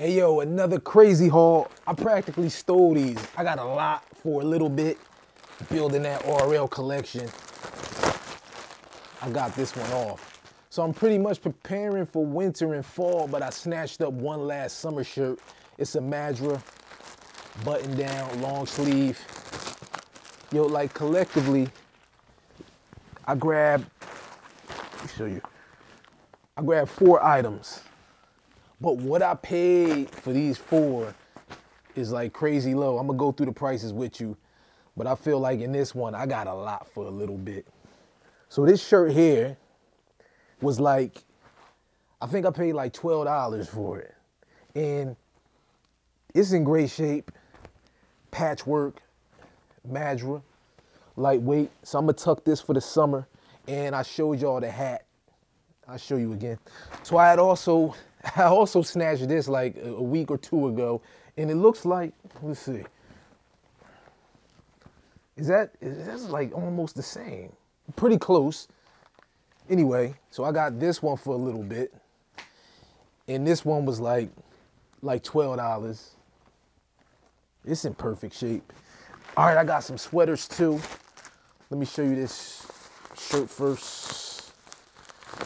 Hey yo, another crazy haul. I practically stole these. I got a lot for a little bit, building that RL collection. I got this one off. So I'm pretty much preparing for winter and fall, but I snatched up one last summer shirt. It's a Madra, button down, long sleeve. Yo, like collectively, I grabbed, let me show you. I grabbed four items. But what I paid for these four is like crazy low. I'm gonna go through the prices with you, but I feel like in this one, I got a lot for a little bit. So this shirt here was like, I think I paid like $12 for it. And it's in great shape, patchwork, Madra, lightweight. So I'm gonna tuck this for the summer. And I showed y'all the hat. I'll show you again. So I had also I also snatched this like a week or two ago, and it looks like, let's see. Is that, is that's like almost the same. Pretty close. Anyway, so I got this one for a little bit. And this one was like, like $12. It's in perfect shape. All right, I got some sweaters too. Let me show you this shirt first.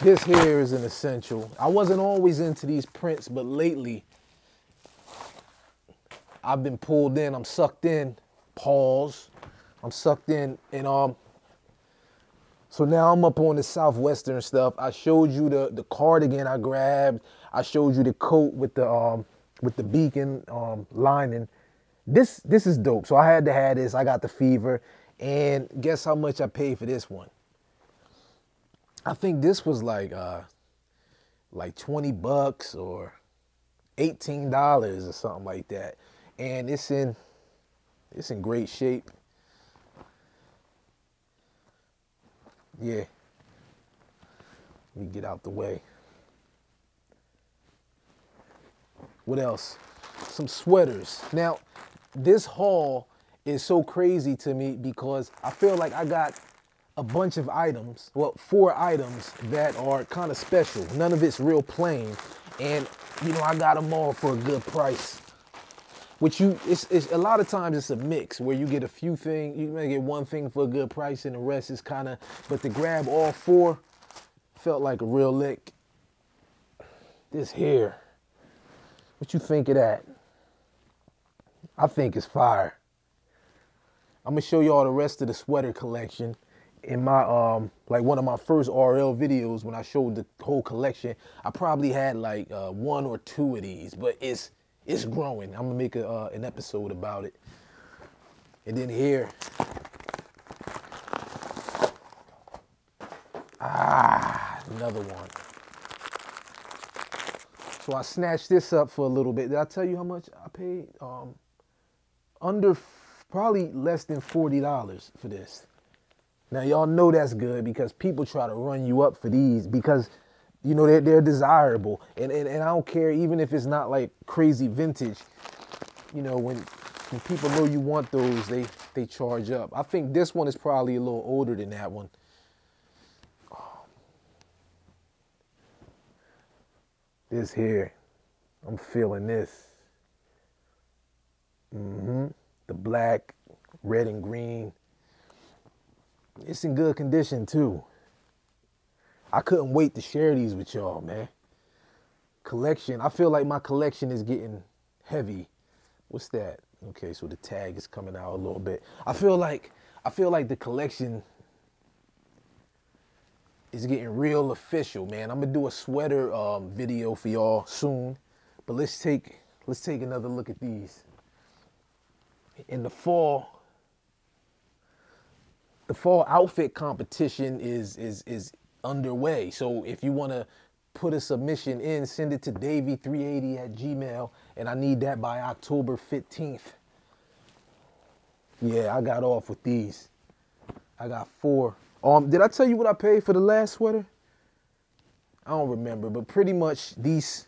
This here is an essential. I wasn't always into these prints, but lately I've been pulled in. I'm sucked in. Pause. I'm sucked in. And um, so now I'm up on the Southwestern stuff. I showed you the, the cardigan I grabbed. I showed you the coat with the um with the beacon um lining. This this is dope. So I had to have this. I got the fever. And guess how much I paid for this one? I think this was like uh like 20 bucks or $18 or something like that. And it's in it's in great shape. Yeah. Let me get out the way. What else? Some sweaters. Now, this haul is so crazy to me because I feel like I got a bunch of items, well, four items that are kind of special. None of it's real plain. And, you know, I got them all for a good price. Which you, it's, it's a lot of times it's a mix where you get a few things, you may get one thing for a good price and the rest is kind of, but to grab all four felt like a real lick. This here, what you think of that? I think it's fire. I'm gonna show y'all the rest of the sweater collection in my um like one of my first RL videos when I showed the whole collection, I probably had like uh, one or two of these, but it's it's growing. I'm gonna make a, uh, an episode about it. And then here, ah, another one. So I snatched this up for a little bit. Did I tell you how much I paid? Um, under probably less than forty dollars for this. Now y'all know that's good because people try to run you up for these because you know they're, they're desirable and, and and I don't care even if it's not like crazy vintage. You know when when people know you want those they they charge up. I think this one is probably a little older than that one. This here, I'm feeling this. Mm-hmm. The black, red and green it's in good condition too. I couldn't wait to share these with y'all, man. Collection. I feel like my collection is getting heavy. What's that? Okay, so the tag is coming out a little bit. I feel like I feel like the collection is getting real official, man. I'm gonna do a sweater um, video for y'all soon, but let's take let's take another look at these. In the fall, the fall outfit competition is is is underway. So if you want to put a submission in, send it to davy380 at gmail, and I need that by October 15th. Yeah, I got off with these. I got four. Um, did I tell you what I paid for the last sweater? I don't remember, but pretty much these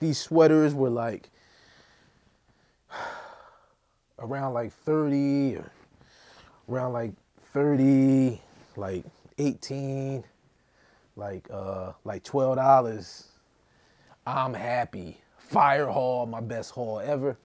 these sweaters were like around like 30 or around like 30, like 18, like uh like $12. I'm happy fire haul, my best haul ever.